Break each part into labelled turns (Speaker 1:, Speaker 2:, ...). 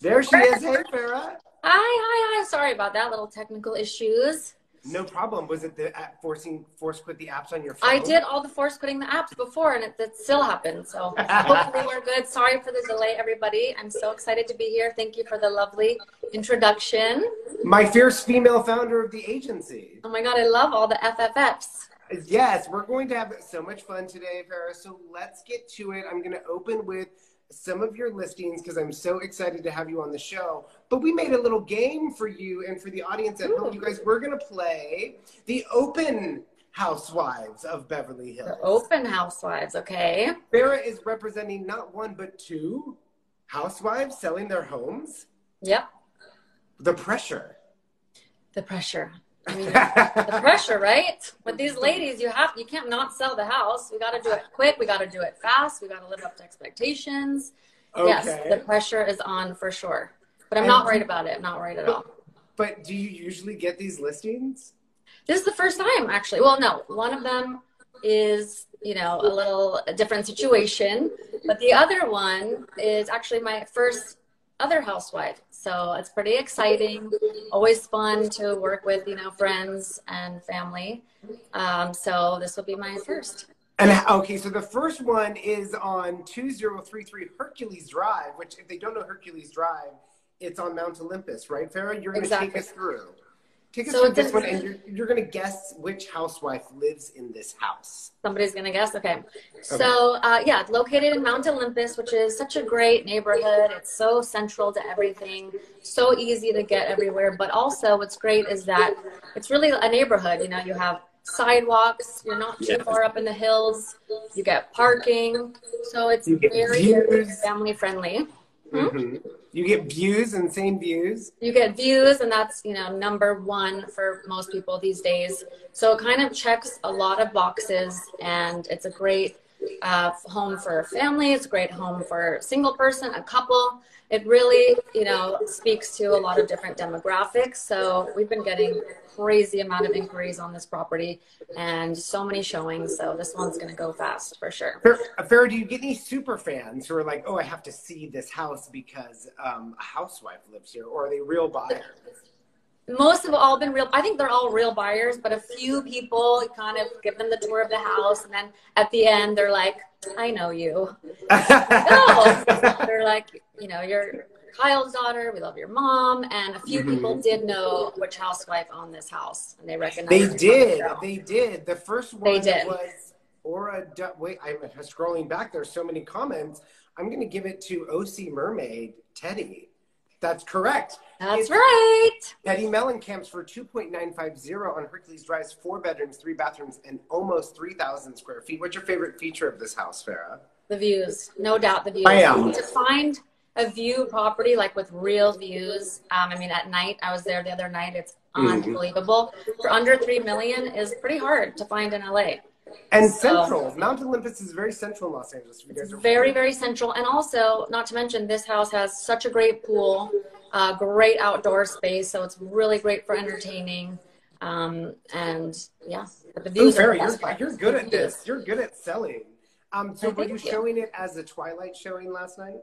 Speaker 1: There she is. Hey, Farrah.
Speaker 2: Hi, hi, hi. Sorry about that. Little technical issues.
Speaker 1: No problem. Was it the app forcing force quit the apps on your phone?
Speaker 2: I did all the force quitting the apps before, and it, it still happened. So hopefully we're good. Sorry for the delay, everybody. I'm so excited to be here. Thank you for the lovely introduction.
Speaker 1: My fierce female founder of the agency.
Speaker 2: Oh my God, I love all the FFFs.
Speaker 1: Yes, we're going to have so much fun today, Farrah. So let's get to it. I'm going to open with some of your listings because I'm so excited to have you on the show. But we made a little game for you and for the audience at home. You guys, we're going to play the open housewives of Beverly Hills.
Speaker 2: The open housewives, okay.
Speaker 1: Farrah is representing not one, but two housewives selling their homes.
Speaker 2: Yep.
Speaker 1: The pressure.
Speaker 2: The pressure. I mean, the pressure, right? With these ladies, you have you can't not sell the house. We got to do it quick. We got to do it fast. We got to live up to expectations.
Speaker 1: Okay.
Speaker 2: Yes, the pressure is on for sure. But I'm not worried about it. I'm not worried at all.
Speaker 1: But do you usually get these listings?
Speaker 2: This is the first time, actually. Well, no, one of them is you know a little a different situation, but the other one is actually my first other housewife. So it's pretty exciting. Always fun to work with, you know, friends and family. Um, so this will be my first.
Speaker 1: And okay, so the first one is on 2033 Hercules Drive, which if they don't know Hercules Drive, it's on Mount Olympus, right, Farrah? You're going to
Speaker 2: Exactly.
Speaker 1: take us through. Take us
Speaker 2: So
Speaker 1: through this one, and you're, you're going to guess which housewife lives in this house.
Speaker 2: Somebody's gonna guess. Okay. So uh, yeah, located in Mount Olympus, which is such a great neighborhood. It's so central to everything, so easy to get everywhere. But also, what's great is that it's really a neighborhood. You know, you have sidewalks. You're not too
Speaker 1: Yes.
Speaker 2: far up in the hills. You get parking, so it's
Speaker 1: You get
Speaker 2: very family friendly.
Speaker 1: Mhm. You get views, insane views.
Speaker 2: you get views and that's you know number one for most people these days so it kind of checks a lot of boxes and it's a great uh, home for a family it's a great home for a single person a couple it really you know speaks to a lot of different demographics. So we've been getting crazy amount of inquiries on this property and so many showings. So this one's going to go fast for sure.
Speaker 1: Farrah, Farrah, do you get any super fans who are like, oh, I have to see this house because um, a housewife lives here, or are they real buyers?
Speaker 2: most have all been real i think they're all real buyers but a few people kind of give them the tour of the house and then at the end they're like i know you. No. They're like you know you're kyle's daughter we love your mom and a few
Speaker 1: Mhm.
Speaker 2: people did know which housewife owned this house and they recognized
Speaker 1: They did. They did. The first one
Speaker 2: They did.
Speaker 1: was Aura. Du- Wait, I'm scrolling back. There's so many comments. I'm going to give it to OC Mermaid Teddy. That's correct.
Speaker 2: that's
Speaker 1: It's
Speaker 2: right
Speaker 1: Teddi Mellencamp's for 2.950 on Hercules Drive's four bedrooms, three bathrooms, and almost 3,000 square feet. What's your favorite feature of this house, Farrah?
Speaker 2: the views no doubt the views
Speaker 1: Bam.
Speaker 2: to find a view property like with real views um, i mean at night i was there the other night it's
Speaker 1: Mhm.
Speaker 2: unbelievable for under three million is pretty hard to find in la
Speaker 1: And
Speaker 2: So-
Speaker 1: Central. Mount Olympus is very central in Los Angeles. If you guys are
Speaker 2: very very central and also not to mention this house has such a great pool uh, great outdoor space so it's really great for entertaining um, and yeah the
Speaker 1: Ooh,
Speaker 2: views the
Speaker 1: you're, you're good at this. You're good at selling. Um, so were you
Speaker 2: you.
Speaker 1: showing it as a Twilight showing last night?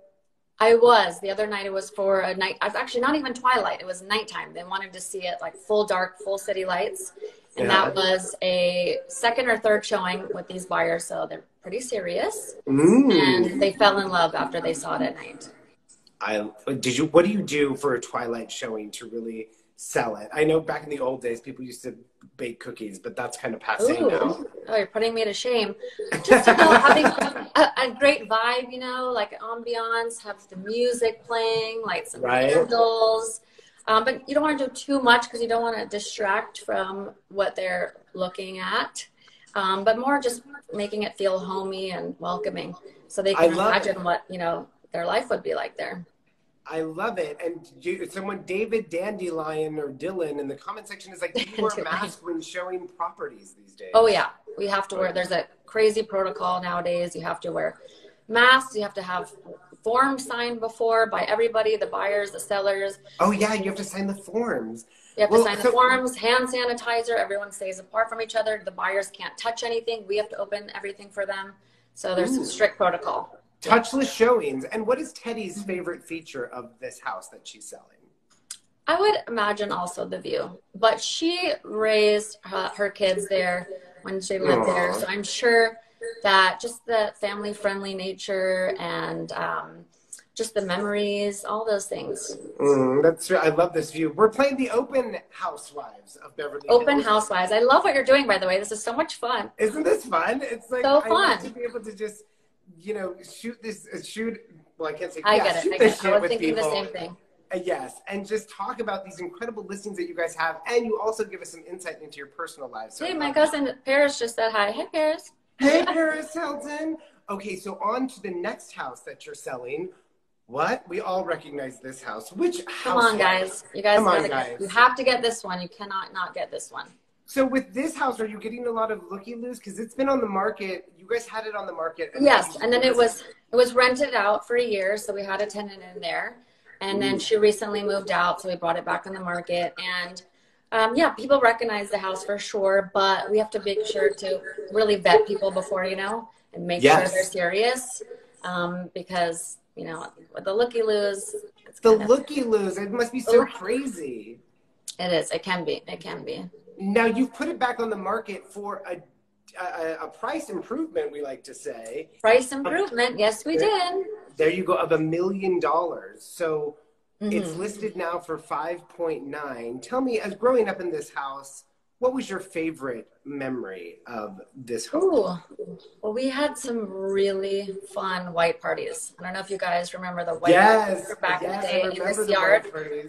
Speaker 2: I was. The other night it was for a night. I was actually not even twilight. It was nighttime. They wanted to see it like full dark, full city lights. And
Speaker 1: Yeah.
Speaker 2: that was a second or third showing with these buyers. So they're pretty serious.
Speaker 1: Mm.
Speaker 2: And they fell in love after they saw it at night.
Speaker 1: I did you. What do you do for a Twilight showing to really sell it? I know back in the old days, people used to bake cookies, but that's kind of passe now.
Speaker 2: Oh, you're putting me to shame. Just know, having a, a great vibe, you know, like ambiance, have the music playing, light some
Speaker 1: Right.
Speaker 2: candles. Um, but you don't want to do too much because you don't want to distract from what they're looking at. Um, but more just making it feel homey and welcoming, so they can imagine
Speaker 1: it.
Speaker 2: what you know their life would be like there.
Speaker 1: I love it. And you, someone, David Dandelion or Dylan, in the comment section is like, do you wear a mask when showing properties these days?
Speaker 2: Oh yeah, we have to wear. There's a crazy protocol nowadays. You have to wear masks. You have to have forms signed before by everybody, the buyers, the sellers.
Speaker 1: Oh yeah, you have to sign the forms.
Speaker 2: You have
Speaker 1: Well,
Speaker 2: to sign
Speaker 1: so-
Speaker 2: the forms, hand sanitizer. Everyone stays apart from each other. The buyers can't touch anything. We have to open everything for them. So there's
Speaker 1: Ooh.
Speaker 2: strict protocol.
Speaker 1: Touchless showings. And what is Teddi's favorite feature of this house that she's selling?
Speaker 2: I would imagine also the view, but she raised her, her kids there when she lived Aww. there, so I'm sure that just the family friendly nature and um, just the memories, all those things.
Speaker 1: Mm, that's I love this view. We're playing the Open Housewives of Beverly.
Speaker 2: Open Hills. Housewives. I love what you're doing, by the way. This is so much fun.
Speaker 1: Isn't this fun? It's like
Speaker 2: so fun
Speaker 1: to be able to just, you know, shoot this, uh, shoot. Well, I can't say.
Speaker 2: I
Speaker 1: yeah,
Speaker 2: get it. I, get it. I was thinking people. the same thing.
Speaker 1: Uh, yes, and just talk about these incredible listings that you guys have, and you also give us some insight into your personal lives.
Speaker 2: So hey, my cousin Paris just said hi. Hey, Paris.
Speaker 1: Hey, Paris Hilton. Okay, so on to the next house that you're selling. What? We all recognize this house. Which house?
Speaker 2: Come on, guys. You guys, Come on, guys. you have to get this one. You cannot not get this one.
Speaker 1: So with this house, are you getting a lot of looky loos? Because it's been on the market. You guys had it on the market.
Speaker 2: And yes, and then it was it was rented out for a year, so we had a tenant in there, and then she recently moved out, so we brought it back on the market. And um, yeah, people recognize the house for sure, but we have to make sure to really vet people before you know and make yes. sure they're serious, um, because you know, the looky loos.
Speaker 1: The looky loos. It must be so crazy.
Speaker 2: It is. It can be. It can be.
Speaker 1: Now you've put it back on the market for a a, a price improvement. We like to say
Speaker 2: price improvement. Yes, we did.
Speaker 1: There you go. Of a million dollars. So mm-hmm. it's listed now for five point nine. Tell me, as growing up in this house, what was your favorite memory of this home?
Speaker 2: Ooh, well, we had some really fun white parties. I don't know if you guys remember the white
Speaker 1: yes,
Speaker 2: parties back
Speaker 1: yes,
Speaker 2: in the day in this yard.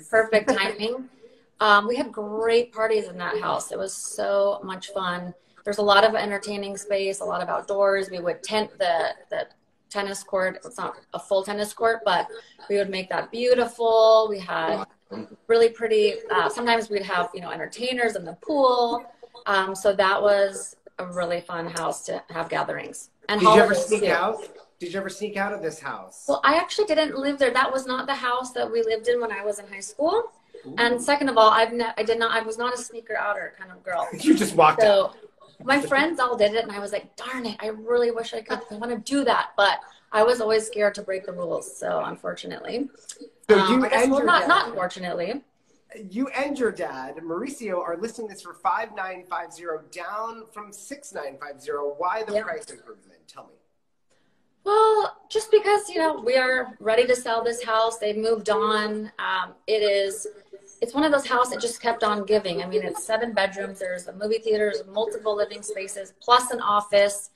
Speaker 2: Perfect timing. um, we had great parties in that house. It was so much fun. There's a lot of entertaining space, a lot of outdoors. We would tent the the tennis court. It's not a full tennis court, but we would make that beautiful. We had really pretty. Uh, sometimes we'd have you know entertainers in the pool. Um, so that was a really fun house to have gatherings.
Speaker 1: And did you ever sneak too. out? Did you ever sneak out of this house?
Speaker 2: Well, I actually didn't live there. That was not the house that we lived in when I was in high school. And second of all, I've ne- I did not. I was not a sneaker outer kind of girl.
Speaker 1: you just walked so, out.
Speaker 2: My friends all did it, and I was like, "Darn it! I really wish I could. I want to do that, but I was always scared to break the rules. So unfortunately, so um, you guess, well, not dad, not unfortunately.
Speaker 1: You and your dad, Mauricio, are listing this for five nine five zero, down from six nine five zero. Why the yep. price improvement? Tell me.
Speaker 2: Well, just because you know we are ready to sell this house. They've moved on. Um, it is. It's one of those houses that just kept on giving. I mean, it's seven bedrooms. There's a movie theater, there's multiple living spaces, plus an office.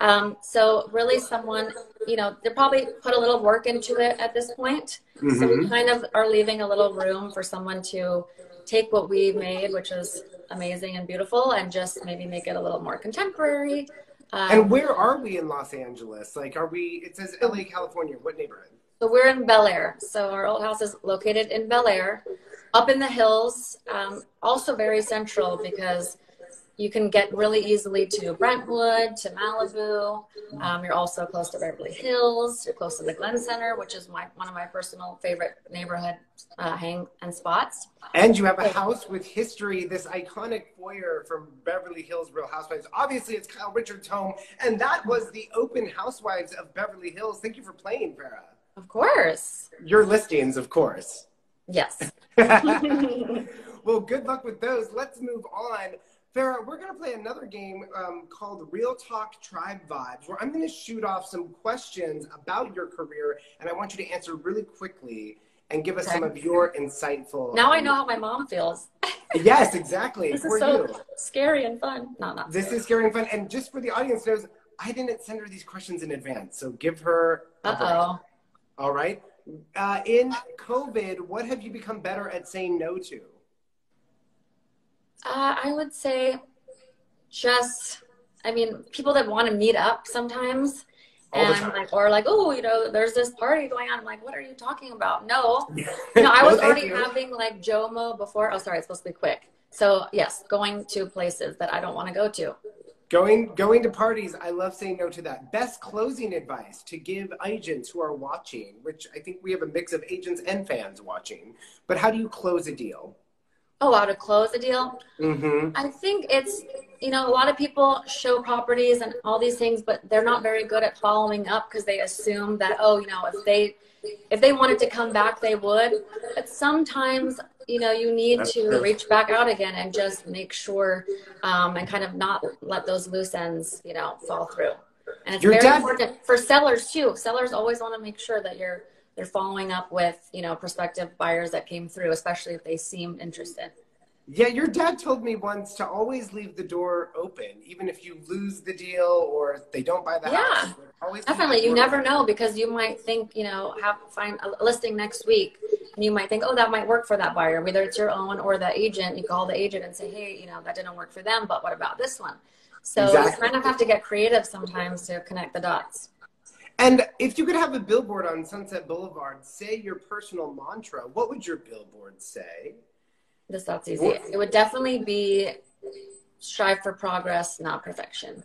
Speaker 2: Um, so really someone, you know, they probably put a little work into it at this point. Mm-hmm. So we mm-hmm. kind of are leaving a little room for someone to take what we made, which is amazing and beautiful, and just maybe make it a little more contemporary.
Speaker 1: Um, and where are we in Los Angeles? Like, are we, it says LA, California. What neighborhood?
Speaker 2: So we're in Bel Air. So our old house is located in Bel Air, up in the hills, um, also very central because you can get really easily to Brentwood, to Malibu. Um, you're also close to Beverly Hills. You're close to the Glen Center, which is my, one of my personal favorite neighborhood uh, hang and spots.
Speaker 1: And you have a house with history, this iconic foyer from Beverly Hills Real Housewives. Obviously, it's Kyle Richards' home, and that was the Open Housewives of Beverly Hills. Thank you for playing, Farrah.
Speaker 2: Of course.
Speaker 1: Your listings, of course.
Speaker 2: Yes.
Speaker 1: well, good luck with those. Let's move on. Farrah, we're going to play another game um, called Real Talk Tribe Vibes, where I'm going to shoot off some questions about your career, and I want you to answer really quickly and give us okay. some of your insightful.
Speaker 2: Now um, I know how my mom feels.
Speaker 1: yes, exactly.
Speaker 2: this for is so you. scary and fun. No, not.
Speaker 1: This
Speaker 2: scary.
Speaker 1: is scary and fun, and just for the audience knows, I didn't send her these questions in advance, so give her.
Speaker 2: Uh oh.
Speaker 1: All right. Uh, in COVID, what have you become better at saying no to?
Speaker 2: Uh, I would say just, I mean, people that want to meet up sometimes. and like, or like, oh, you know, there's this party going on. I'm like, what are you talking about? No, you know, I was already having like JOMO before. Oh, sorry, it's supposed to be quick. So yes, going to places that I don't want to go to.
Speaker 1: Going going to parties, I love saying no to that. Best closing advice to give agents who are watching, which I think we have a mix of agents and fans watching. But how do you close a deal?
Speaker 2: Oh, how to close a deal?
Speaker 1: Mm-hmm.
Speaker 2: I think it's, you know, a lot of people show properties and all these things, but they're not very good at following up because they assume that, oh, you know, if they if they wanted to come back, they would. But sometimes, you know, you need to reach back out again and just make sure um, and kind of not let those loose ends, you know, fall through. And it's
Speaker 1: Your
Speaker 2: very
Speaker 1: dad-
Speaker 2: important for sellers too. Sellers always want to make sure that you're they're following up with, you know, prospective buyers that came through, especially if they seem interested.
Speaker 1: Yeah, your dad told me once to always leave the door open, even if you lose the deal or they don't buy the
Speaker 2: Yeah.
Speaker 1: house.
Speaker 2: Definitely, you never
Speaker 1: open.
Speaker 2: know because you might think, you know, have find a listing next week, and you might think, oh, that might work for that buyer. Whether it's your own or the agent, you call the agent and say, hey, you know, that didn't work for them, but what about this one? So
Speaker 1: Exactly.
Speaker 2: you kind of have to get creative sometimes to connect the dots.
Speaker 1: And if you could have a billboard on Sunset Boulevard, say your personal mantra, what would your billboard say?
Speaker 2: This that's easy. It would definitely be strive for progress, not perfection.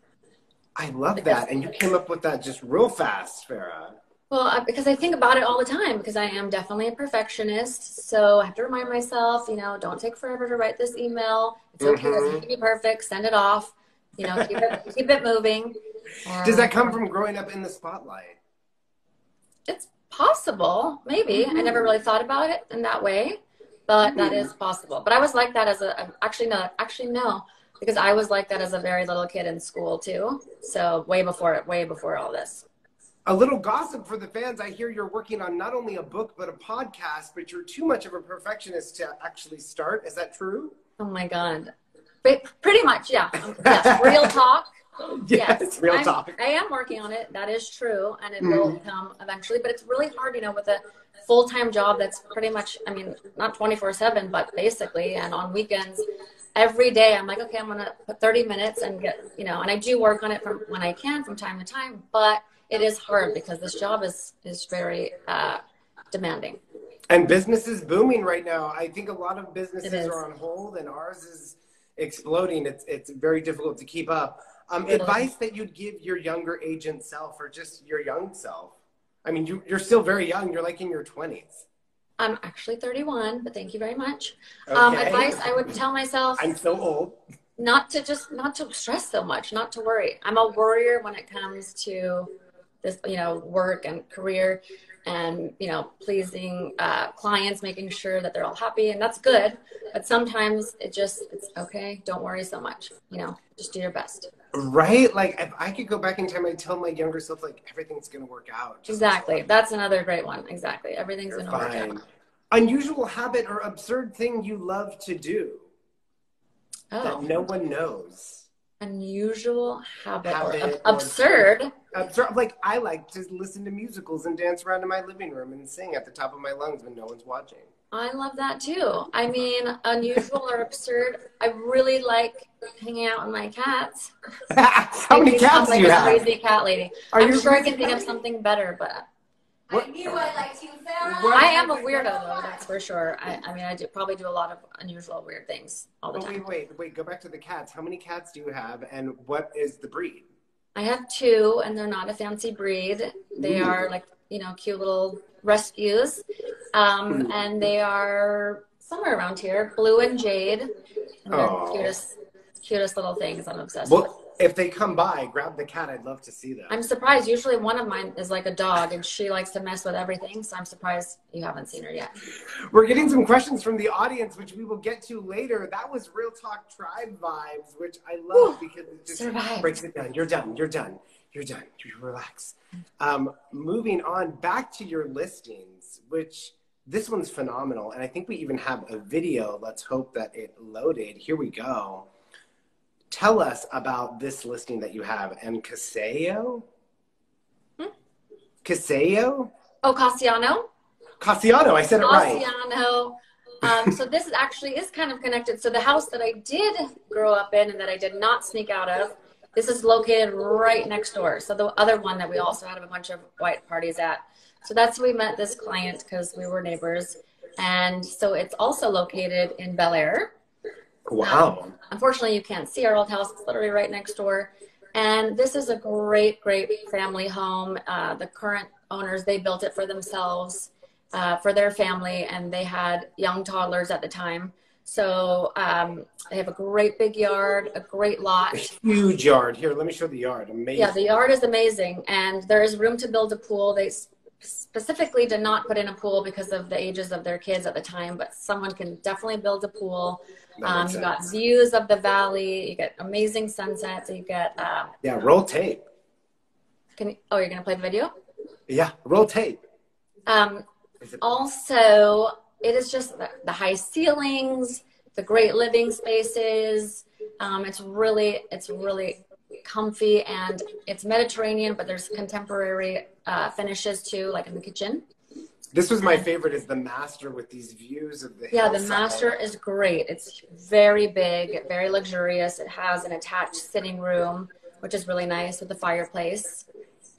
Speaker 1: I love that. And you came up with that just real fast, Farrah.
Speaker 2: Well, because I think about it all the time because I am definitely a perfectionist. So I have to remind myself, you know, don't take forever to write this email. It's okay. It doesn't be perfect. Send it off. You know, keep it, keep it moving.
Speaker 1: Does that
Speaker 2: Um,
Speaker 1: come from growing up in the spotlight?
Speaker 2: It's possible, maybe. I never really thought about it in that way, but that is possible. But I was like that as a actually no, actually no, because I was like that as a very little kid in school too. So way before way before all this.
Speaker 1: A little gossip for the fans. I hear you're working on not only a book, but a podcast, but you're too much of a perfectionist to actually start. Is that true?
Speaker 2: Oh my god. But pretty much, yeah. Um, yes, real talk. Yes,
Speaker 1: real
Speaker 2: I'm-
Speaker 1: talk.
Speaker 2: I am working on it. That is true, and it will come eventually. But it's really hard, you know, with a full time job that's pretty much, I mean, not twenty four seven, but basically, and on weekends, every day I'm like, okay, I'm gonna put thirty minutes and get, you know, and I do work on it from when I can, from time to time. But it is hard because this job is is very uh, demanding.
Speaker 1: And business is booming right now. I think a lot of businesses are on hold, and ours is exploding. It's it's very difficult to keep up. Um, advice that you'd give your younger agent self, or just your young self. I mean, you, you're still very young. You're like in your twenties.
Speaker 2: I'm actually 31, but thank you very much. Um, advice I would tell myself
Speaker 1: I'm so old.
Speaker 2: not to just not to stress so much, not to worry. I'm a worrier when it comes to this, you know, work and career, and you know, pleasing uh, clients, making sure that they're all happy, and that's good. But sometimes it just it's okay. Don't worry so much. You know, just do your best.
Speaker 1: Right? Like if I could go back in time, I'd tell my younger self like everything's gonna work out. Just
Speaker 2: Exactly. That's another great one. Exactly. Everything's
Speaker 1: You're
Speaker 2: gonna work out.
Speaker 1: Unusual habit or absurd thing you love to do
Speaker 2: Oh,
Speaker 1: that no one knows.
Speaker 2: unusual habit, or
Speaker 1: Habit
Speaker 2: ab-
Speaker 1: or-
Speaker 2: absurd.
Speaker 1: Absurd. Like I like to listen to musicals and dance around in my living room and sing at the top of my lungs when no one's watching.
Speaker 2: I love that too. I mean, unusual or absurd. I really like hanging out with my cats.
Speaker 1: How many
Speaker 2: Maybe I'm
Speaker 1: cats do
Speaker 2: like
Speaker 1: you
Speaker 2: a
Speaker 1: have?
Speaker 2: crazy cat lady.
Speaker 1: Are
Speaker 2: I'm
Speaker 1: you
Speaker 2: sure I can think of something better, but
Speaker 1: What-
Speaker 3: I knew I liked you, Farrah.
Speaker 2: I am a weirdo though. That's for sure. I, I mean, I do probably do a lot of unusual, weird things all the
Speaker 1: Oh,
Speaker 2: time.
Speaker 1: wait, wait, wait. Go back to the cats. How many cats do you have, and what is the breed?
Speaker 2: I have two, and they're not a fancy breed. They
Speaker 1: Ooh.
Speaker 2: are like you know cute little rescues, um, and they are somewhere around here, blue and jade. They're cutest, cutest little things. I'm obsessed with.
Speaker 1: If they come by, grab the cat. I'd love to see them.
Speaker 2: I'm surprised. Usually, one of mine is like a dog, and she likes to mess with everything. So I'm surprised you haven't seen her yet.
Speaker 1: We're getting some questions from the audience, which we will get to later. That was Real Talk Tribe vibes, which I love because it just
Speaker 2: Survived.
Speaker 1: breaks it down. You're done. You're done. You're done. You relax. Um, moving on back to your listings, which this one's phenomenal, and I think we even have a video. Let's hope that it loaded. Here we go. Tell us about this listing that you have, and Caseo.
Speaker 2: Hmm?
Speaker 1: Caseo?
Speaker 2: Oh, Cassiano.
Speaker 1: Cassiano, I said it right.
Speaker 2: Cassiano. Um, so this is actually is kind of connected. So the house that I did grow up in and that I did not sneak out of, this is located right next door. So the other one that we also had a bunch of white parties at. So that's where we met this client because we were neighbors. And so it's also located in Bel Air.
Speaker 1: Wow.
Speaker 2: Unfortunately, you can't see our old house. It's literally right next door. And this is a great, great family home. Uh, the current owners, they built it for themselves, uh, for their family, and they had young toddlers at the time. So um, they have a great big yard, a great lot.
Speaker 1: Huge yard. Here, let me show the yard. Amazing.
Speaker 2: Yeah, the yard is amazing, and there is room to build a pool. They specifically did not put in a pool because of the ages of their kids at the time, but someone can definitely build a pool. Um, you got views of the valley. You get amazing sunsets. You get um,
Speaker 1: yeah. Roll tape.
Speaker 2: Can you, oh, you're gonna play the video?
Speaker 1: Yeah, roll tape.
Speaker 2: Um, also, it is just the, the, high ceilings, the great living spaces. Um, it's really, it's really comfy and it's Mediterranean, but there's contemporary uh, finishes too, like in the kitchen.
Speaker 1: This was my favorite is the master with these views of the
Speaker 2: Yeah, the master is great. It's very big, very luxurious. It has an attached sitting room, which is really nice with the fireplace.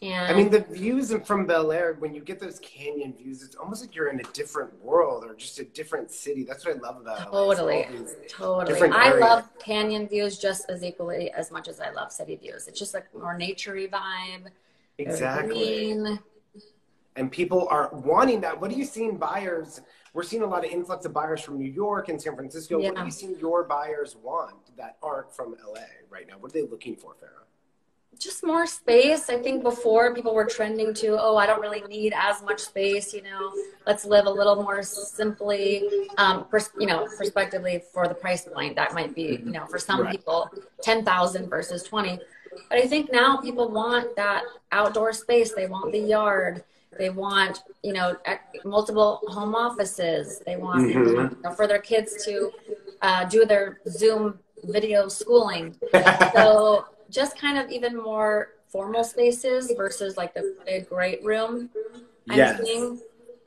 Speaker 2: And
Speaker 1: I mean, the views from Bel Air, when you get those canyon views, it's almost like you're in a different world or just a different city. That's what I love about
Speaker 2: it. Totally. Totally. I love canyon views just as equally as much as I love city views. It's just like more naturey vibe.
Speaker 1: Exactly. And people are wanting that. What are you seeing buyers? We're seeing a lot of influx of buyers from New York and San Francisco. Yeah. What are you seeing your buyers want that aren't from LA right now? What are they looking for, Farrah?
Speaker 2: Just more space. I think before people were trending to, oh, I don't really need as much space. You know, let's live a little more simply. Um, pers- you know, prospectively for the price point, that might be, you know, for some right. people, ten thousand versus twenty. But I think now people want that outdoor space. They want the yard. They want, you know, multiple home offices. They want mm-hmm. you know, for their kids to uh, do their Zoom video schooling. so just kind of even more formal spaces versus like the big great room. I'm yes. seeing.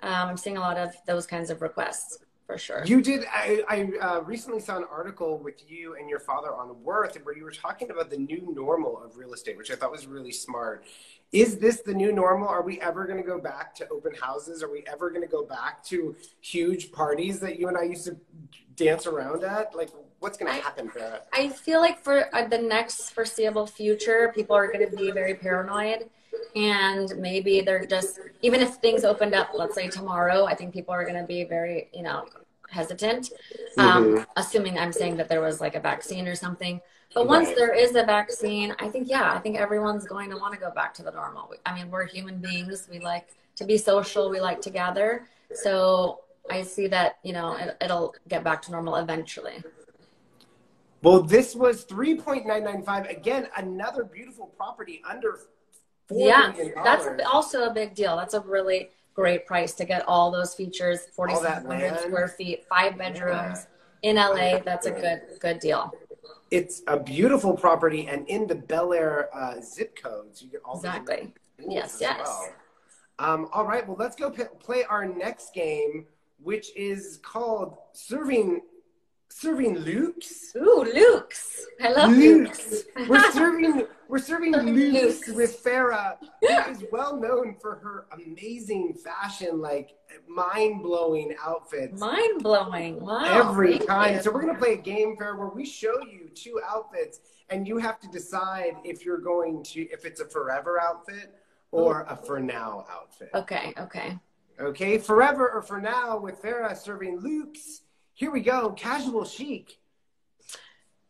Speaker 2: Um, I'm seeing a lot of those kinds of requests for sure.
Speaker 1: You did. I, I uh, recently saw an article with you and your father on Worth where you were talking about the new normal of real estate, which I thought was really smart. Is this the new normal? Are we ever going to go back to open houses? Are we ever going to go back to huge parties that you and I used to dance around at? Like, what's going to happen for that?
Speaker 2: I feel like for uh, the next foreseeable future, people are going to be very paranoid. And maybe they're just, even if things opened up, let's say tomorrow, I think people are going to be very, you know, hesitant, um, mm-hmm. assuming I'm saying that there was like a vaccine or something. But once right. there is a vaccine, I think, yeah, I think everyone's going to want to go back to the normal. I mean, we're human beings. We like to be social. We like to gather. So I see that, you know, it, it'll get back to normal eventually.
Speaker 1: Well, this was 3.995. Again, another beautiful property under
Speaker 2: yeah, that's also a big deal. That's a really great price to get all those features 4,700 square feet, five bedrooms yeah. in LA. That's a good, good deal.
Speaker 1: It's a beautiful property and in the Bel Air uh, zip codes. You get all
Speaker 2: exactly. Yes, yes. Well.
Speaker 1: Um, all right, well, let's go p- play our next game, which is called Serving serving Lewks.
Speaker 2: Ooh, Lewks. I love
Speaker 1: Lewks. we're serving we're serving Lewks, with Farrah, who is well known for her amazing fashion, like mind blowing outfits.
Speaker 2: Mind blowing. Wow.
Speaker 1: Every time. So we're gonna play a game, Farrah, where we show you two outfits and you have to decide if you're going to if it's a forever outfit or a for now outfit.
Speaker 2: Okay, okay.
Speaker 1: Okay, forever or for now with Farrah serving Lewks here we go. Casual chic.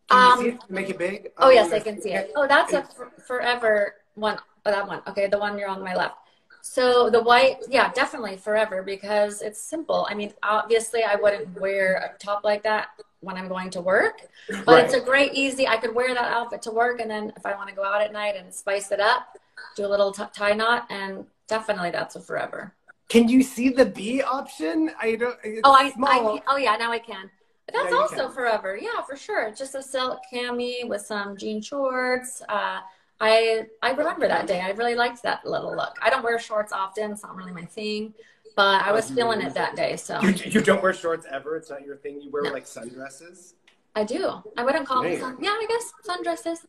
Speaker 1: Can um, it? Make it big.
Speaker 2: Oh, yes, I can see it. Oh, that's a forever one. Oh, that one. Okay, the one you're on my left. So the white, yeah, definitely forever because it's simple. I mean, obviously, I wouldn't wear a top like that when I'm going to work, but right. it's a great, easy. I could wear that outfit to work, and then if I want to go out at night and spice it up, do a little t- tie knot, and definitely that's a forever.
Speaker 1: Can you see the B option? I don't.
Speaker 2: oh, I, I, Oh, yeah. Now I can. That's yeah, also can. forever. Yeah, for sure. Just a silk cami with some jean shorts. Uh, I I remember that day. I really liked that little look. I don't wear shorts often. It's not really my thing, but I was feeling it that day. So
Speaker 1: you, you don't wear shorts ever. It's not your thing. You wear no. like sundresses.
Speaker 2: I do. I wouldn't call them sun. Yeah, I guess sundresses.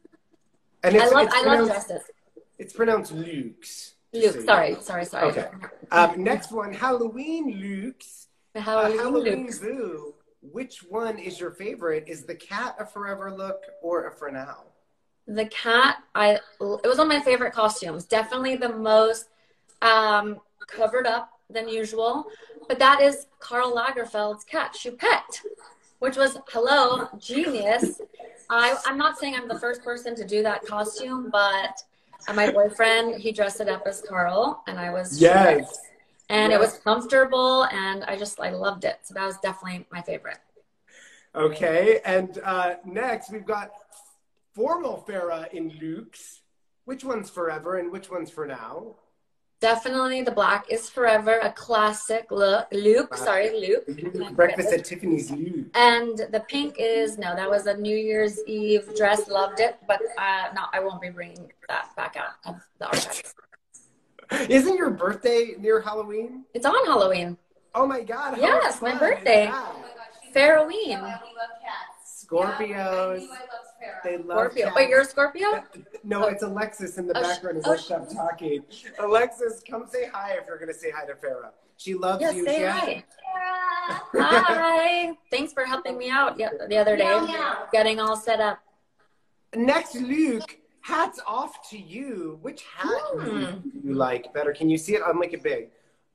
Speaker 2: And I love I love dresses.
Speaker 1: It's pronounced Lewks.
Speaker 2: Lewk, sorry, sorry, sorry.
Speaker 1: Okay. Um, next one, Halloween Lewks.
Speaker 2: The Halloween, uh,
Speaker 1: Halloween Boo. Which one is your favorite? Is the cat a forever look or a for now?
Speaker 2: The cat, I it was one of my favorite costumes. Definitely the most um, covered up than usual. But that is Karl Lagerfeld's cat, Choupette. which was hello, genius. I, I'm not saying I'm the first person to do that costume, but my boyfriend, he dressed it up as Karl, and I was
Speaker 1: yes.
Speaker 2: And
Speaker 1: yes.
Speaker 2: it was comfortable, and I just I loved it. So that was definitely my favorite.
Speaker 1: Okay, and uh, next we've got formal Farrah in Lewks. Which one's forever and which one's for now?
Speaker 2: Definitely the black is forever, a classic look. Lewk, sorry, Lewk.
Speaker 1: Breakfast at Tiffany's Lewk.
Speaker 2: And the pink is no, that was a New Year's Eve dress. Loved it, but uh, no, I won't be bringing that back out of the archives.
Speaker 1: Isn't your birthday near Halloween?
Speaker 2: It's on Halloween.
Speaker 1: Oh my God!
Speaker 2: Yes, my birthday. Farroween.
Speaker 1: Scorpios. They love
Speaker 2: Scorpio.
Speaker 1: cats.
Speaker 2: Wait, you're a Scorpio?
Speaker 1: Uh, no, it's Alexis in the
Speaker 2: Oh,
Speaker 1: background as
Speaker 2: oh,
Speaker 1: I stop talking. Alexis, come say hi if you're going to say hi to Farrah. She loves
Speaker 2: Yes,
Speaker 1: you.
Speaker 2: say
Speaker 1: She has-
Speaker 2: hi. Hi. Thanks for helping me out the other day, getting all set up.
Speaker 1: Next, Lewk, hats off to you. Which hat
Speaker 2: hmm.
Speaker 1: do you like better? Can you see it? I'll make it big.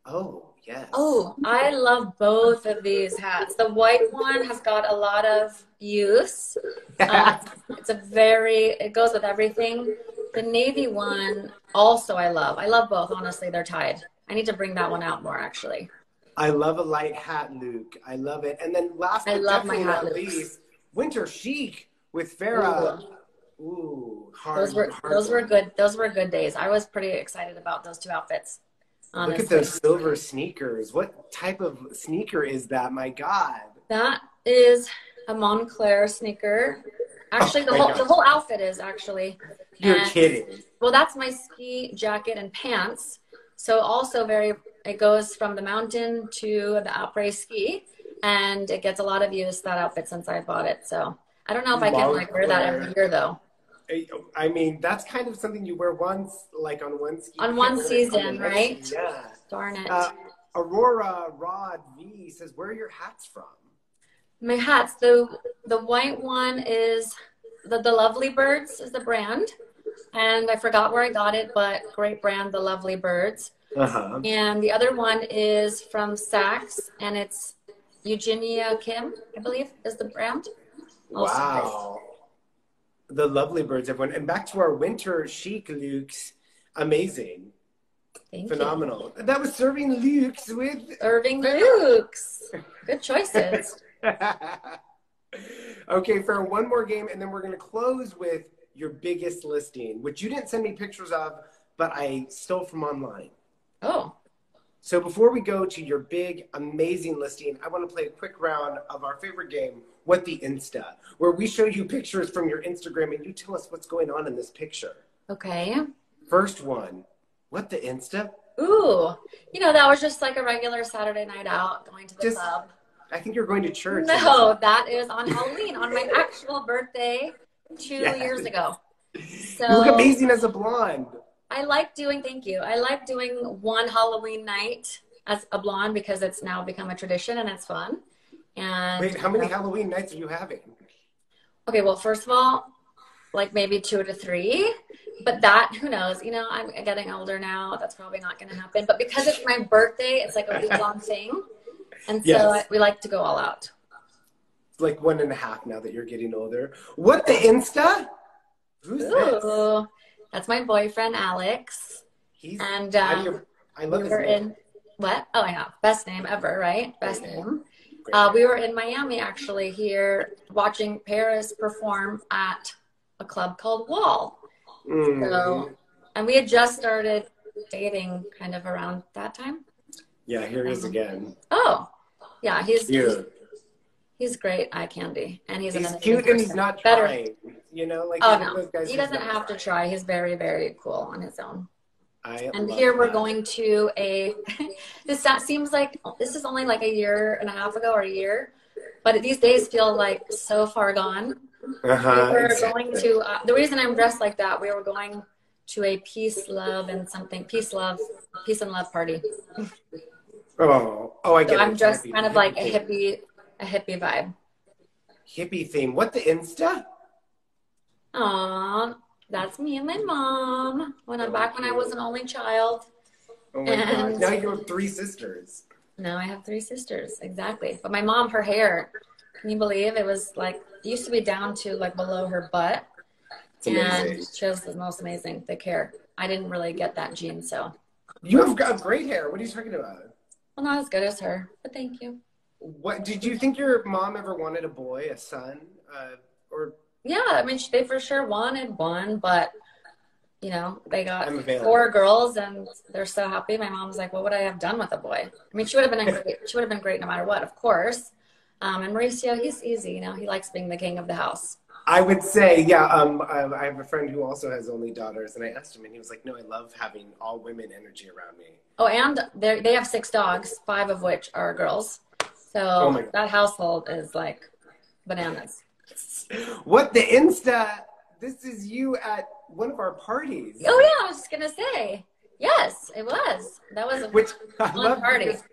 Speaker 1: Oh, yes.
Speaker 2: Oh, I love both of these hats. The white one has got a lot of use. Uh, it's a very, it goes with everything. The navy one also I love. I love both. Honestly, they're tied. I need to bring that one out more actually.
Speaker 1: I love a light hat, Lewk. I love it. And then last
Speaker 2: I
Speaker 1: but
Speaker 2: love my
Speaker 1: definitely
Speaker 2: hat
Speaker 1: not
Speaker 2: looks.
Speaker 1: least, winter chic with Farrah. Ooh, hard.
Speaker 2: Those were
Speaker 1: hard
Speaker 2: those were good. Those were good days. I was pretty excited about those two outfits. Honestly.
Speaker 1: Look at those silver sneakers. What type of sneaker is that? My God.
Speaker 2: That is a Moncler sneaker. Actually, the
Speaker 1: Oh my
Speaker 2: whole the whole outfit is actually.
Speaker 1: You're
Speaker 2: And-
Speaker 1: kidding.
Speaker 2: Well, that's my ski jacket and pants. So also very, it goes from the mountain to the après ski, and it gets a lot of use that outfit since I bought it. So I don't know if I can like wear that every year though.
Speaker 1: I mean, that's kind of something you wear once, like on one ski.
Speaker 2: On one season, right?
Speaker 1: Yeah.
Speaker 2: Darn it.
Speaker 1: Uh, Aurora Rod V says, "Where are your hats from?"
Speaker 2: my hats. The the white one is the the Lovely Birds is the brand, and I forgot where I got it, but great brand, the Lovely Birds.
Speaker 1: Uh huh.
Speaker 2: And the other one is from Saks, and it's Eugenia Kim, I believe, is the brand. Also
Speaker 1: Wow. The lovely birds, everyone. And back to our winter chic Lewks. Amazing.
Speaker 2: Thank
Speaker 1: Phenomenal. That was serving Lewks with.
Speaker 2: you. Irving Lewks. Good choices.
Speaker 1: okay, for one more game, and then we're going to close with your biggest listing, which you didn't send me pictures of, but I stole from online.
Speaker 2: Oh,
Speaker 1: So before we go to your big, amazing listing, I want to play a quick round of our favorite game, What the Insta, where we show you pictures from your Instagram and you tell us what's going on in this picture.
Speaker 2: okay.
Speaker 1: First one, What the Insta?
Speaker 2: Ooh, you know, that was just like a regular Saturday night out, going to the
Speaker 1: Just
Speaker 2: club.
Speaker 1: I think you're going to church.
Speaker 2: No, that is on Halloween, on my actual birthday two
Speaker 1: Yes.
Speaker 2: years ago. So
Speaker 1: You look amazing as a blonde.
Speaker 2: I like doing, thank you. I like doing one Halloween night as a blonde because it's now become a tradition and it's fun. And
Speaker 1: Wait, how many Halloween nights are you having?
Speaker 2: Okay, well, first of all, like maybe two to three, but that who knows? You know, I'm getting older now. That's probably not going to happen. But because it's my birthday, it's like a week long thing, and so
Speaker 1: Yes.
Speaker 2: I, we like to go all out.
Speaker 1: Like one and a half now that you're getting older. What the Insta? Who's this?
Speaker 2: That's my boyfriend Alex,
Speaker 1: He's
Speaker 2: and um,
Speaker 1: I love
Speaker 2: we
Speaker 1: his name.
Speaker 2: in what? Oh, I know, best name ever, right? Best name. Uh, we were in Miami actually here watching Paris perform at a club called Wall.
Speaker 1: Mm.
Speaker 2: So, and we had just started dating kind of around that time.
Speaker 1: Yeah, here he is again.
Speaker 2: Oh, yeah, he's
Speaker 1: Cute.
Speaker 2: he's great eye candy, and he's, an
Speaker 1: He's cute and he's
Speaker 2: person.
Speaker 1: not
Speaker 2: better.
Speaker 1: trying. You know, like
Speaker 2: Oh
Speaker 1: he's
Speaker 2: no,
Speaker 1: those guys
Speaker 2: he doesn't have to try. He's very very cool on his own.
Speaker 1: I
Speaker 2: And here we're
Speaker 1: that.
Speaker 2: going to a. this seems like this is only like a year and a half ago or a year, but these days feel like so far gone.
Speaker 1: Uh-huh,
Speaker 2: we were
Speaker 1: exactly.
Speaker 2: going to. Uh, the reason I'm dressed like that, we were going to a peace, love, and something peace, love, peace and love party.
Speaker 1: Oh, oh, I get.
Speaker 2: So
Speaker 1: I'm
Speaker 2: dressed
Speaker 1: Hippie-
Speaker 2: kind of like a hippie, a hippie vibe.
Speaker 1: hippie theme. What the Insta?
Speaker 2: Aw, that's me and my mom. When I'm back when I was an only child.
Speaker 1: Oh my god! Now you have three sisters.
Speaker 2: Now I have three sisters, exactly. But my mom, her hair, Can you believe it was like it used to be down to like below her butt, and she has the most amazing thick hair. I didn't really get that gene, so
Speaker 1: You have got great hair. What are you talking about?
Speaker 2: well, not as good as her, but thank you.
Speaker 1: What did you think your mom ever wanted a boy, a son, uh, or
Speaker 2: Yeah, I mean, they for sure wanted one, but you know, they got four girls, and they're so happy. My mom's like, "What would I have done with a boy?" I mean, she would have been great, she would have been great no matter what, of course. Um, and Mauricio, he's easy, you know, he likes being the king of the house.
Speaker 1: I would say, yeah. Um, I, have a friend who also has only daughters, and I asked him, and he was like, "No, I love having all women energy around me."
Speaker 2: Oh, and they they have six dogs, five of which are girls. So
Speaker 1: Oh
Speaker 2: that household is like bananas.
Speaker 1: What the Insta? This is you at one of our parties.
Speaker 2: Oh yeah, I was just gonna say, yes, it was. That was a
Speaker 1: Which I
Speaker 2: Fun
Speaker 1: love
Speaker 2: party.
Speaker 1: because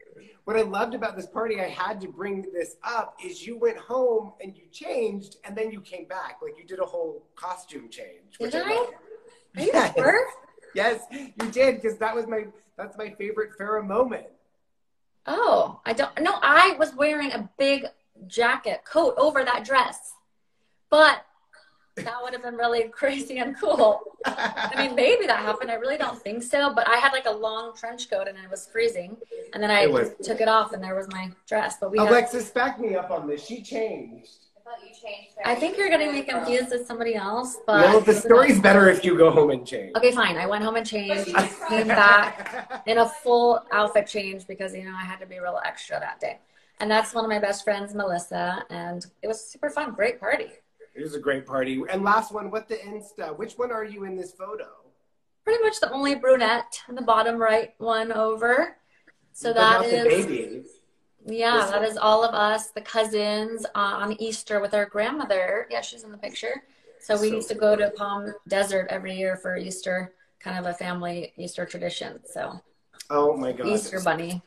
Speaker 1: what I loved about this party, I had to bring this up, is you went home and you changed, and then you came back. Like you did a whole costume change.
Speaker 2: Did I?
Speaker 1: loved.
Speaker 2: Are you
Speaker 1: Yes.
Speaker 2: sure?
Speaker 1: Yes, you did, because that was my that's my favorite Farrah moment.
Speaker 2: Oh, I don't. No, I was wearing a big jacket coat over that dress, but that would have been really crazy and cool. I mean, maybe that happened. I really don't think so. But I had like a long trench coat and I was freezing, and then I
Speaker 1: It was.
Speaker 2: took it off and there was my dress. But we had.
Speaker 1: Alexis, back me up on this. She changed.
Speaker 3: I thought you changed.
Speaker 2: I think you're getting me confused with somebody else, but
Speaker 1: well, the story's better if you go home and change.
Speaker 2: Okay, fine. I went home and changed. I came back in a full outfit change because you know I had to be real extra that day. And that's one of my best friends, Melissa, and it was super fun. Great party.
Speaker 1: It was a great party. And last one, what the Insta? Which one are you in this photo?
Speaker 2: Pretty much the only brunette, the bottom right one over. So that is yeah,
Speaker 1: This
Speaker 2: that
Speaker 1: one.
Speaker 2: is all of us, the cousins uh, on Easter with our grandmother. Yeah, she's in the picture. So we
Speaker 1: So
Speaker 2: used to go to Palm Desert every year for Easter, kind of a family Easter tradition. So
Speaker 1: Oh my god.
Speaker 2: Easter bunny.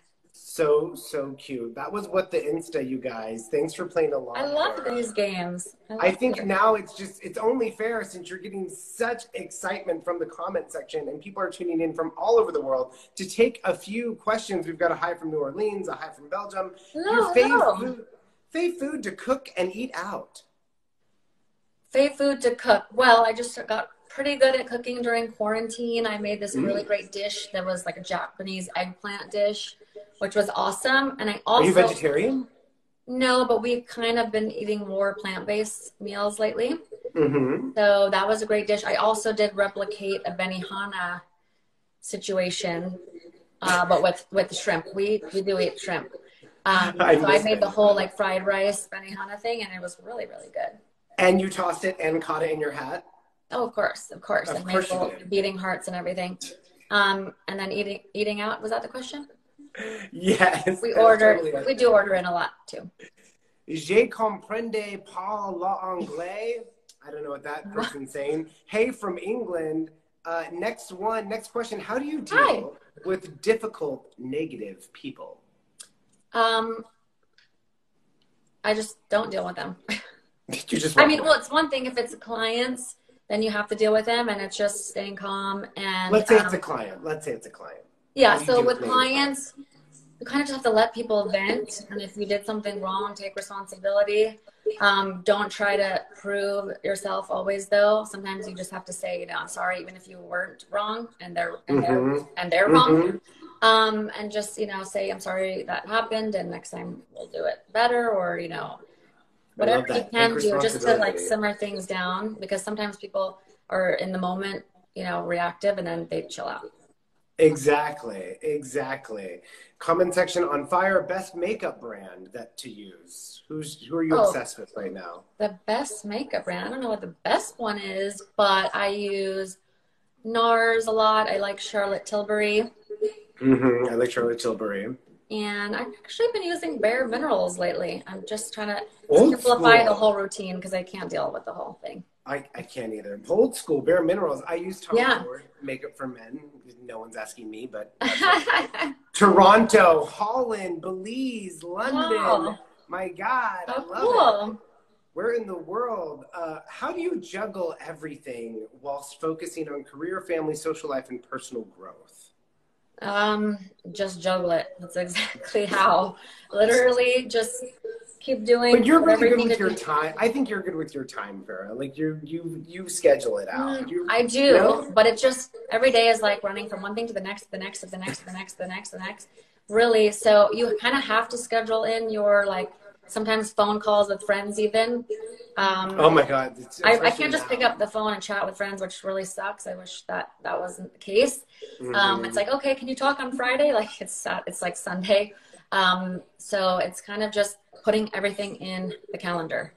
Speaker 1: So so cute. That was what the Insta, you guys. Thanks for playing along.
Speaker 2: I love these games.
Speaker 1: I
Speaker 2: love
Speaker 1: think
Speaker 2: them.
Speaker 1: now it's just it's only fair since you're getting such excitement from the comment section and people are tuning in from all over the world to take a few questions. We've got a hi from New Orleans, a hi from Belgium.
Speaker 2: Hello,
Speaker 1: Your fave
Speaker 2: hello.
Speaker 1: food, fave food to cook and eat out.
Speaker 2: Fave food to cook. Well, I just got pretty good at cooking during quarantine. I made this
Speaker 1: Mm.
Speaker 2: really great dish that was like a Japanese eggplant dish, which was awesome. And I also
Speaker 1: Are you vegetarian?
Speaker 2: no, but we've kind of been eating more plant-based meals lately.
Speaker 1: Mm-hmm.
Speaker 2: So that was a great dish. I also did replicate a Benihana situation, uh, but with with the shrimp. We we do eat shrimp. Um,
Speaker 1: I
Speaker 2: so I made the whole like fried rice Benihana thing, and it was really really good.
Speaker 1: And you tossed it and caught it in your hat.
Speaker 2: Oh, of course, of course.
Speaker 1: Of
Speaker 2: and
Speaker 1: course
Speaker 2: beating hearts and everything. Um, and then eating eating out. Was that the question?
Speaker 1: Yes.
Speaker 2: We order.
Speaker 1: totally
Speaker 2: we do order in a lot too.
Speaker 1: Je comprende pas l'anglais. I don't know what that person's saying. Hey, from England. Uh, next one, next question. How do you deal
Speaker 2: Hi.
Speaker 1: with difficult, negative people?
Speaker 2: Um, I just don't deal with them.
Speaker 1: You just
Speaker 2: I mean,
Speaker 1: away.
Speaker 2: well, it's one thing if it's a clients, then you have to deal with them, and it's just staying calm and.
Speaker 1: let's say
Speaker 2: um,
Speaker 1: it's a client. Let's say it's a client.
Speaker 2: Yeah,
Speaker 1: How
Speaker 2: so with clients, you kind of just have to let people vent. And if you did something wrong, take responsibility. Um, don't try to prove yourself always, though. Sometimes you just have to say, you know, I'm sorry, even if you weren't wrong and they're and they're
Speaker 1: Mhm.
Speaker 2: and they're wrong.
Speaker 1: Mhm.
Speaker 2: Um, and just you know, say I'm sorry that happened, and next time we'll do it better, or you know, whatever you can
Speaker 1: Take
Speaker 2: do just to like simmer things down because sometimes people are in the moment, you know, reactive, and then they chill out.
Speaker 1: Exactly, exactly. Comment section on fire. Best makeup brand that to use. Who's who are you
Speaker 2: Oh.
Speaker 1: obsessed with right now?
Speaker 2: The best makeup brand. I don't know what the best one is, but I use NARS a lot. I like Charlotte Tilbury.
Speaker 1: hmm I like Charlotte Tilbury.
Speaker 2: And I've actually been using Bare Minerals lately. I'm just trying to
Speaker 1: Old
Speaker 2: simplify
Speaker 1: school.
Speaker 2: the whole routine because I can't deal with the whole thing.
Speaker 1: I, I can't either. Old school, bare minerals. I use Tom
Speaker 2: Yeah.
Speaker 1: Ford makeup for men. No one's asking me, but Toronto, Holland, Belize, London.
Speaker 2: Wow.
Speaker 1: My God, I
Speaker 2: oh,
Speaker 1: love it. Where in the world? Uh, how do you juggle everything whilst focusing on career, family, social life, and personal growth?
Speaker 2: Um, just juggle it. That's exactly how. Literally, just keep doing.
Speaker 1: But you're really good with your time. I think you're good with your time, Farrah. Like you, you, you schedule it out.
Speaker 2: Mm,
Speaker 1: You-
Speaker 2: I do,
Speaker 1: No?
Speaker 2: but it just every day is like running from one thing to the next, the next, to the next, to the next, to the next, to the next. Really, so you kind of have to schedule in your like sometimes phone calls with friends even. Um,
Speaker 1: Oh my God! it's-
Speaker 2: I, I can't just pick up the phone and chat with friends, which really sucks. I wish that that wasn't the case. Um,
Speaker 1: Mhm.
Speaker 2: it's like, okay, can you talk on Friday? Like it's Sat- it's like Sunday. Um, so it's kind of just putting everything in the calendar.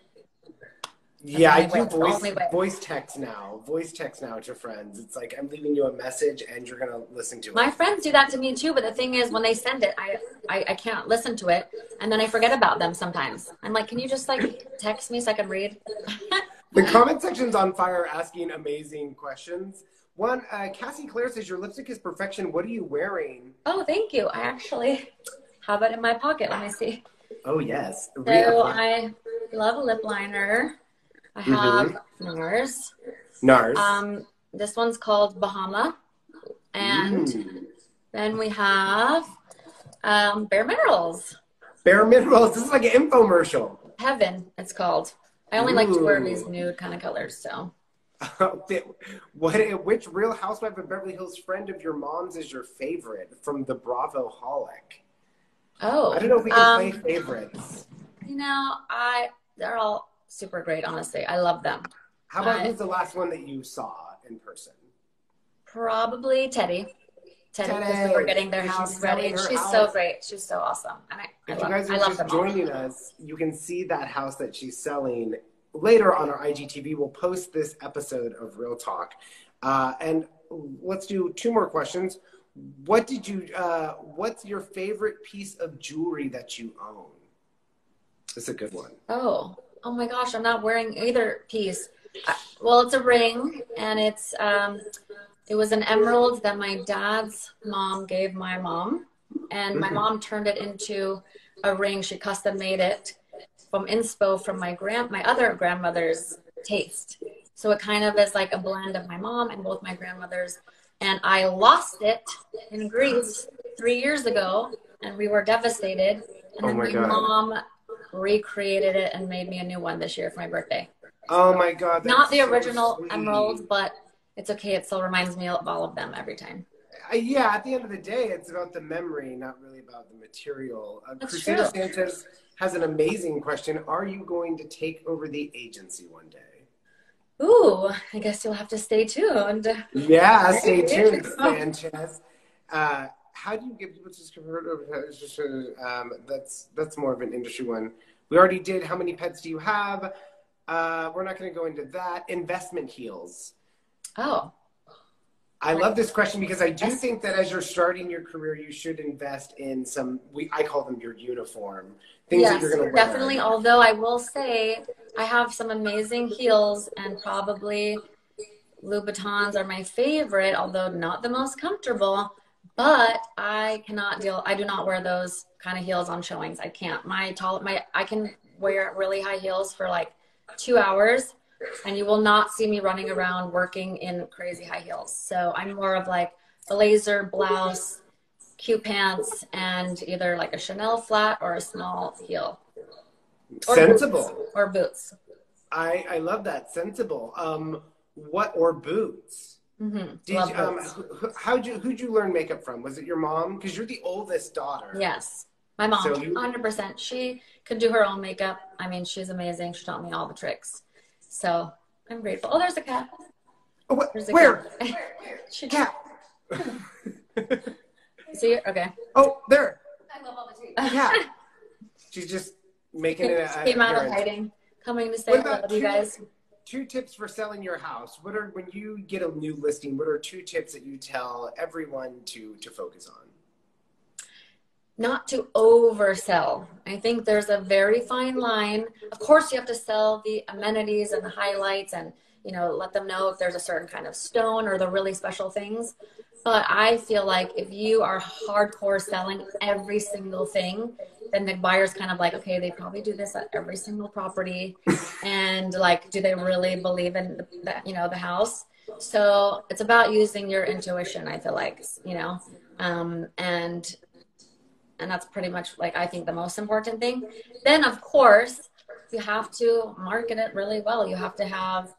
Speaker 1: Yeah, I do
Speaker 2: only way- the
Speaker 1: voice voice text now. Voice text now to friends. It's like I'm leaving you a message and you're gonna listen to it.
Speaker 2: My friends do that to me too, but the thing is, when they send it, I, I I can't listen to it, and then I forget about them sometimes. I'm like, can you just like text me so I can read?
Speaker 1: The comment section's on fire, asking amazing questions. One, uh, Cassie Claire says your lipstick is perfection. What are you wearing?
Speaker 2: oh, thank you. I actually have it in my pocket. Let me see.
Speaker 1: Oh yes,
Speaker 2: So I love a lip liner. I
Speaker 1: Mm-hmm.
Speaker 2: have NARS.
Speaker 1: NARS.
Speaker 2: Um, this one's called Bahama, and
Speaker 1: Mm.
Speaker 2: then we have um, Bare Minerals.
Speaker 1: Bare Minerals. This is like an infomercial.
Speaker 2: Heaven, it's called. I only like to wear these nude kind of colors, so.
Speaker 1: what? Which Real Housewife of Beverly Hills friend of your mom's is your favorite from the Bravo Holic?
Speaker 2: Oh,
Speaker 1: I don't know if we can
Speaker 2: um,
Speaker 1: play favorites.
Speaker 2: You know, I they're all super great. Honestly, I love them.
Speaker 1: How about
Speaker 2: I-
Speaker 1: who's the last one that you saw in person?
Speaker 2: Probably Teddi.
Speaker 1: Teddi,
Speaker 2: because we're getting their house ready. She's
Speaker 1: house.
Speaker 2: so great. She's so awesome, and I, I
Speaker 1: If
Speaker 2: love,
Speaker 1: you guys are just
Speaker 2: them all.
Speaker 1: joining us, you can see that house that she's selling later on our IGTV. We'll post this episode of Real Talk. Uh, and let's do two more questions. What did you, uh, what's your favorite piece of jewelry that you own? It's a good one.
Speaker 2: Oh, oh my gosh, I'm not wearing either piece. I, well, it's a ring, and it's um, it was an emerald that my dad's mom gave my mom, and my mom turned it into a ring. She custom made it from inspo from my grand my other grandmother's taste. So it kind of is like a blend of my mom and both my grandmothers. And I lost it in Greece three years ago, and we were devastated. And
Speaker 1: Oh
Speaker 2: then
Speaker 1: my
Speaker 2: my, mom recreated it and made me a new one this year for my birthday.
Speaker 1: Oh my God.
Speaker 2: Not the
Speaker 1: so
Speaker 2: original
Speaker 1: sweet.
Speaker 2: emerald, but it's okay. It still reminds me of all of them every time.
Speaker 1: Uh, yeah, at the end of the day, it's about the memory, not really about the material. Uh, Crusader
Speaker 2: true.
Speaker 1: Sanchez has an amazing question. Are you going to take over the agency one day?
Speaker 2: Ooh, I guess you'll have to stay tuned.
Speaker 1: Yeah, stay tuned. Sanchez. Uh, how do you get people to convert over? to- Um, that's that's more of an industry one. We already did. How many pets do you have? Uh, we're not going to go into that. Investment heels.
Speaker 2: Oh,
Speaker 1: I love this question because I do think that as you're starting your career, you should invest in some. We I call them your uniform things that you're going to wear.
Speaker 2: definitely. Although I will say I have some amazing heels and probably Louboutins are my favorite, although not the most comfortable. But I cannot deal. I do not wear those kind of heels on showings. I can't. My tall, my I can wear really high heels for like two hours, and you will not see me running around working in crazy high heels. So I'm more of like a blazer, blouse, cute pants, and either like a Chanel flat or a small heel or
Speaker 1: sensible.
Speaker 2: boots. or boots.
Speaker 1: I I love that sensible. Um, what or boots?
Speaker 2: Hmm
Speaker 1: Did
Speaker 2: Love
Speaker 1: you, um, who- who- how'd you who'd you learn makeup from? Was it your mom? Because you're the oldest daughter.
Speaker 2: Yes, my mom,
Speaker 1: So you-
Speaker 2: 100%. She could do her own makeup. I mean, she's amazing. She taught me all the tricks. So I'm grateful. Oh, there's a cat.
Speaker 1: Oh, what,
Speaker 2: There's a
Speaker 1: where?
Speaker 2: cat. she,
Speaker 1: Cat.
Speaker 2: see it? Okay.
Speaker 1: oh, there.
Speaker 2: I love all the trees.
Speaker 1: Cat. She's just making it.
Speaker 2: She came out of hiding, coming to say
Speaker 1: What
Speaker 2: hello to you
Speaker 1: two-
Speaker 2: guys.
Speaker 1: Two tips for selling your house. What are when you get a new listing? What are two tips that you tell everyone to to focus on?
Speaker 2: not to oversell. I think there's a very fine line. Of course, you have to sell the amenities and the highlights and, you know, let them know if there's a certain kind of stone or the really special things. But I feel like if you are hardcore selling every single thing, then the buyer's kind of like, okay, they probably do this at every single property. and like, do they really believe in the, you know, the house? So it's about using your intuition, I feel like, you know, um, and and that's pretty much like I think the most important thing. Then of course you have to market it really well. You have to have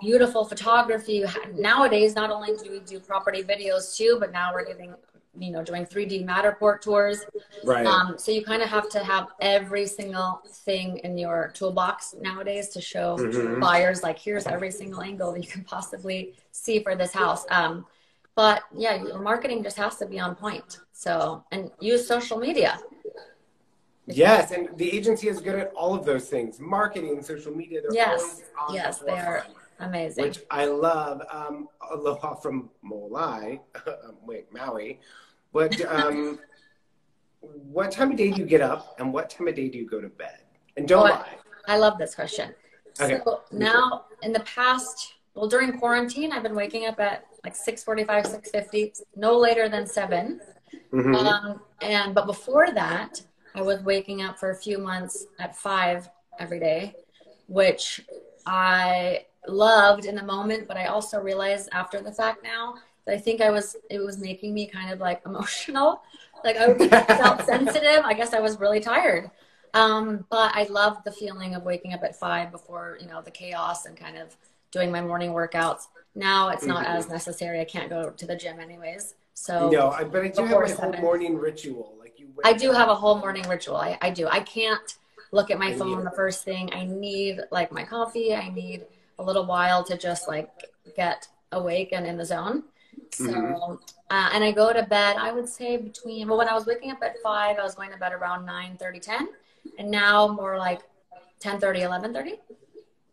Speaker 2: beautiful photography. Nowadays, not only do we do property videos too, but now we're getting you know doing 3d matterport tours.
Speaker 1: Right.
Speaker 2: Um, so you kind of have to have every single thing in your toolbox nowadays to show mm-hmm. buyers like here's every single angle you can possibly see for this house. Um, but yeah your marketing just has to be on point. So and use social media.
Speaker 1: Yes and the agency is good at all of those things. Marketing social media
Speaker 2: yes yes the they are amazing
Speaker 1: which i love um, aloha from molai wait maui what um, what time of day do you get up, and what time of day do you go to bed? And don't oh, lie.
Speaker 2: I, I love this question. Okay. So now, in the past, well, during quarantine, I've been waking up at like six forty-five, six fifty, no later than 7 mm-hmm. um, and but before that, I was waking up for a few months at five every day, which I loved in the moment, but I also realized after the fact now that I think I was it was making me kind of like emotional. Like I felt sensitive. I guess I was really tired. Um, but I loved the feeling of waking up at five before, you know, the chaos and kind of doing my morning workouts. Now it's not mm-hmm. as necessary. I can't go to the gym anyways. So
Speaker 1: no, I, but I do have a whole morning ritual. Like you,
Speaker 2: I do have a whole morning ritual. I, I do. I can't look at my I phone the first thing. I need like my coffee. I need a little while to just like get awake and in the zone. So, mm-hmm. uh, and I go to bed, I would say between, well, when I was waking up at five, I was going to bed around 9 30, 10. And now more like 10 30, 11 30.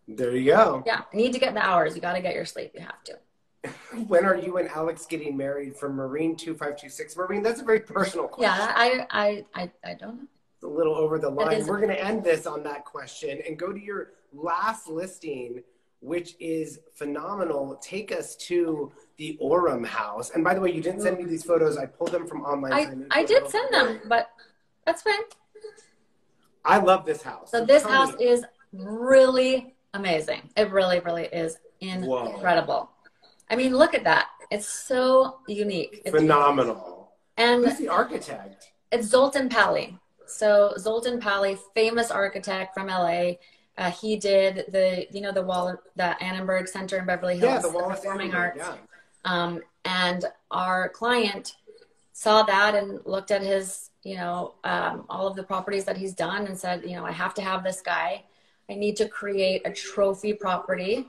Speaker 1: There you go.
Speaker 2: Yeah. Need to get the hours. You got to get your sleep. You have to.
Speaker 1: when are you and Alex getting married from Marine 2526? Marine, that's a very personal question.
Speaker 2: Yeah, I, I, I, I don't know.
Speaker 1: It's a little over the line. We're going to end this on that question and go to your last listing which is phenomenal. Take us to the Orum house. And by the way, you didn't send me these photos. I pulled them from online.
Speaker 2: I, I did send them, but that's fine.
Speaker 1: I love this house.
Speaker 2: So, so this house me. is really amazing. It really, really is incredible. Whoa. I mean, look at that. It's so unique. It's
Speaker 1: phenomenal.
Speaker 2: And
Speaker 1: who's the architect?
Speaker 2: It's Zoltan Pali. So Zoltan Pali, famous architect from LA uh, he did the, you know, the wall, the Annenberg Center in Beverly Hills,
Speaker 1: yeah, the, wall
Speaker 2: the Performing Arts. Yeah. Um, and our client saw that and looked at his, you know, um, all of the properties that he's done and said, you know, I have to have this guy. I need to create a trophy property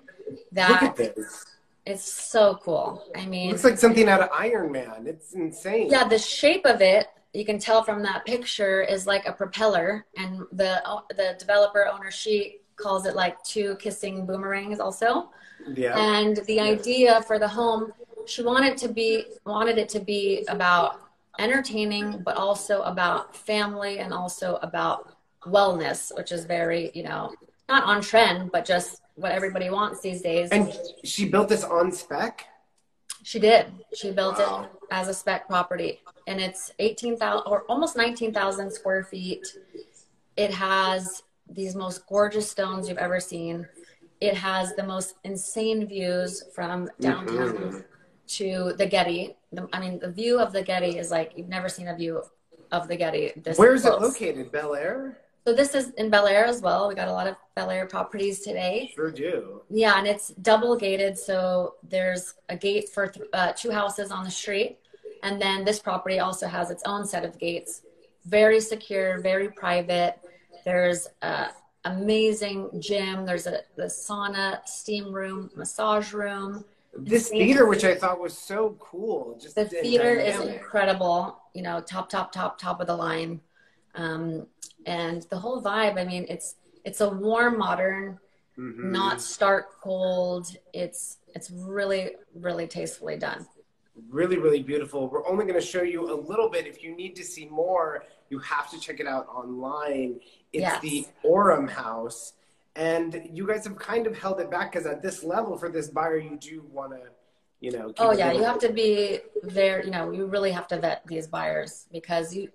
Speaker 2: that
Speaker 1: Look at this.
Speaker 2: It's so cool. I mean,
Speaker 1: it looks like something out of Iron Man. It's insane.
Speaker 2: Yeah, the shape of it you can tell from that picture is like a propeller and the the developer owner she calls it like two kissing boomerangs also yeah and the yeah. idea for the home she wanted to be wanted it to be about entertaining but also about family and also about wellness which is very you know not on trend but just what everybody wants these days
Speaker 1: and she built this on spec
Speaker 2: she did. She built wow. it as a spec property, and it's eighteen thousand or almost nineteen thousand square feet. It has these most gorgeous stones you've ever seen. It has the most insane views from downtown mm-hmm. to the Getty. The, I mean, the view of the Getty is like you've never seen a view of the Getty.
Speaker 1: This Where is it located? Bel Air.
Speaker 2: So this is in Bel Air as well. We got a lot of Bel Air properties today.
Speaker 1: Sure do.
Speaker 2: Yeah, and it's double gated. So there's a gate for th- uh, two houses on the street, and then this property also has its own set of gates. Very secure, very private. There's a amazing gym. There's a the sauna, steam room, massage room.
Speaker 1: This theater, which I thought was so cool, just
Speaker 2: the theater is incredible. You know, top, top, top, top of the line. Um, and the whole vibe i mean it's it's a warm modern mm-hmm. not stark cold it's it's really really tastefully done
Speaker 1: really really beautiful. We're only going to show you a little bit. If you need to see more you have to check it out online. It's yes. the Orum house. And you guys have kind of held it back because at this level for this buyer you do want to you know
Speaker 2: oh yeah you have to be there you know you really have to vet these buyers because you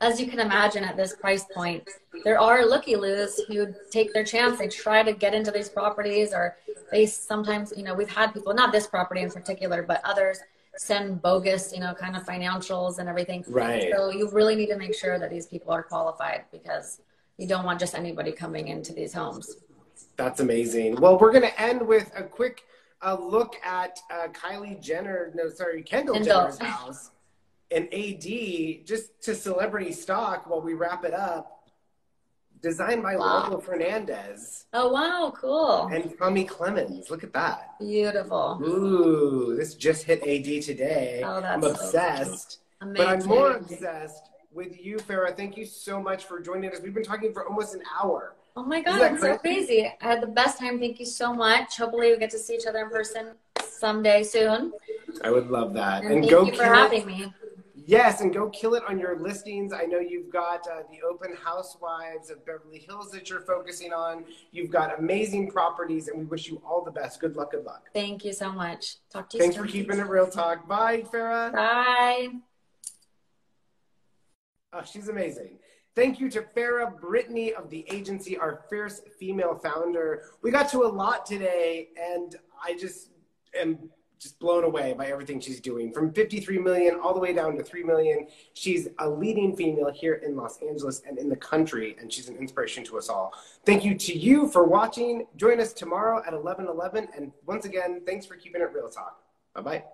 Speaker 2: as you can imagine at this price point there are looky loos who take their chance. They try to get into these properties or they sometimes you know we've had people not this property in particular but others send bogus, you know, kind of financials and everything.
Speaker 1: Right.
Speaker 2: So you really need to make sure that these people are qualified because you don't want just anybody coming into these homes.
Speaker 1: That's amazing. Well, we're going to end with a quick uh, look at uh, Kylie Jenner, no, sorry, Kendall,
Speaker 2: Kendall.
Speaker 1: Jenner's house and AD just to celebrity stock while we wrap it up. Designed by
Speaker 2: Wow.
Speaker 1: Fernandez
Speaker 2: Oh, wow. Cool.
Speaker 1: and Tommy Clements. Look at that.
Speaker 2: Beautiful.
Speaker 1: Ooh, this just hit AD today.
Speaker 2: Oh, that's
Speaker 1: I'm
Speaker 2: so
Speaker 1: obsessed.
Speaker 2: Amazing.
Speaker 1: But I'm more obsessed with you, Farrah. Thank you so much for joining us. We've been talking for almost an hour.
Speaker 2: Oh my God, it's so
Speaker 1: crazy?
Speaker 2: I had the best time. Thank you so much. Hopefully, we get to see each other in person someday soon.
Speaker 1: I would love that.
Speaker 2: And,
Speaker 1: And,
Speaker 2: thank
Speaker 1: go
Speaker 2: you for having me.
Speaker 1: Yes, and go kill it on your listings. I know you've got uh, the Open Housewives of Beverly Hills that you're focusing on. You've got amazing properties, and we wish you all the best. Good luck. Good luck.
Speaker 2: Thank you so much. Talk to you
Speaker 1: Thanks
Speaker 2: soon.
Speaker 1: for keeping it real talk. Bye, Farrah.
Speaker 2: Bye.
Speaker 1: Oh, she's amazing. Thank you to Farrah Brittany of the agency, our fierce female founder. We got to a lot today, and I just am just blown away by everything she's doing. From 53 million all the way down to 3 million. She's a leading female here in Los Angeles and in the country, and she's an inspiration to us all. Thank you to you for watching. Join us tomorrow at 11 11. And once again, thanks for keeping it real talk. Bye bye.